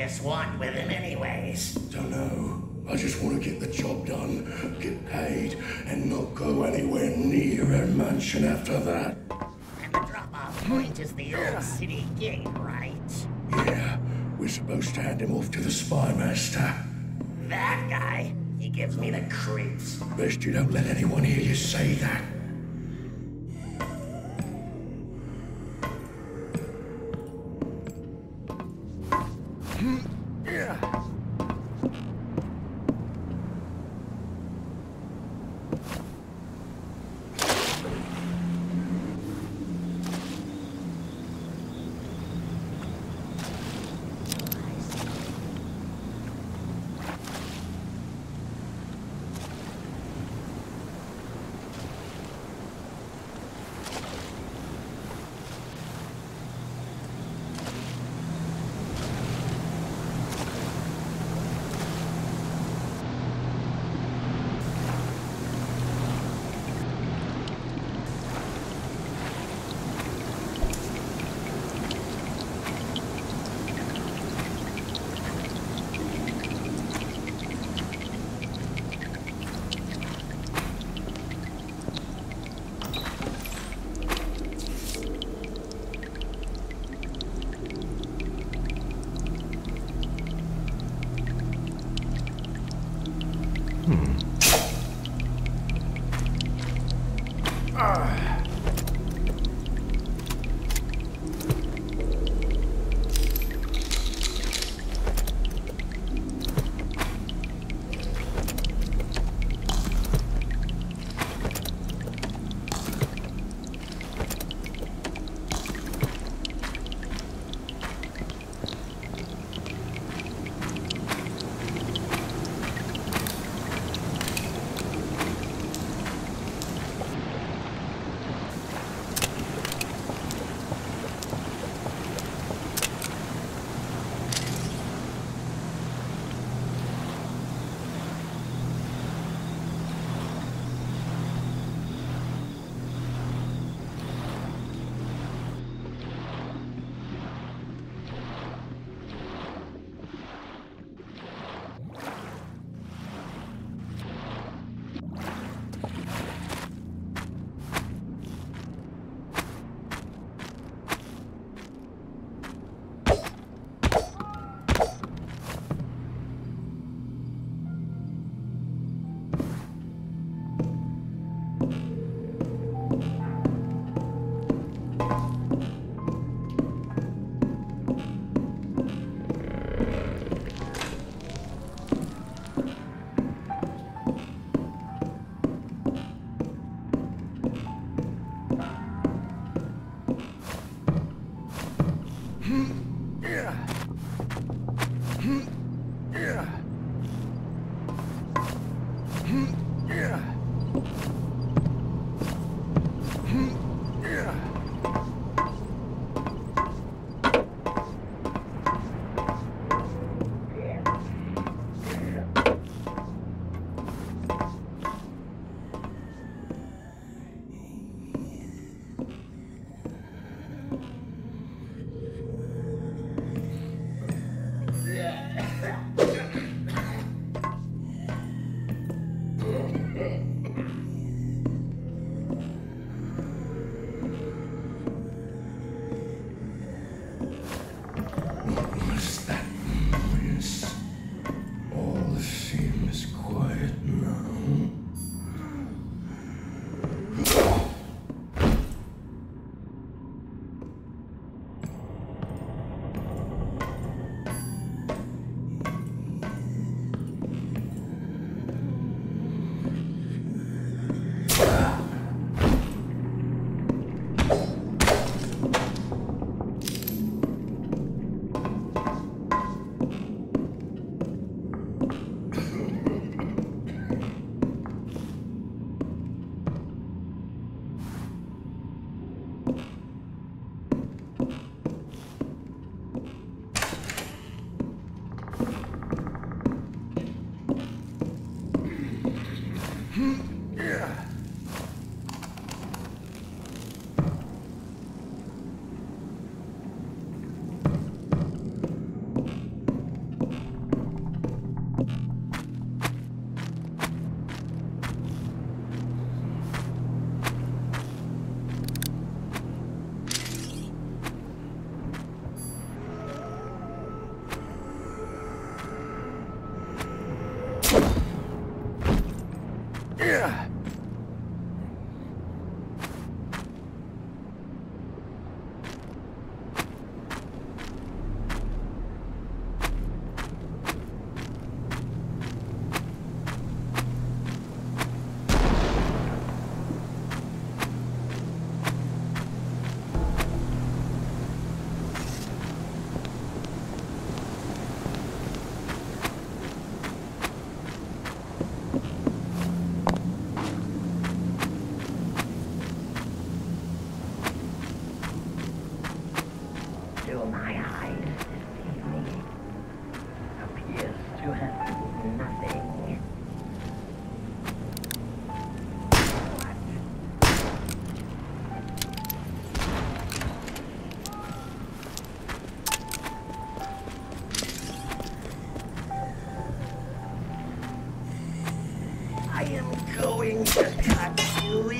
Countess want with him, anyways? Don't know. I just want to get the job done, get paid, and not go anywhere near her mansion after that. And the drop-off point is the old city gate, right? Yeah, we're supposed to hand him off to the spy master. That guy, he gives me the creeps. Best you don't let anyone hear you say that. Going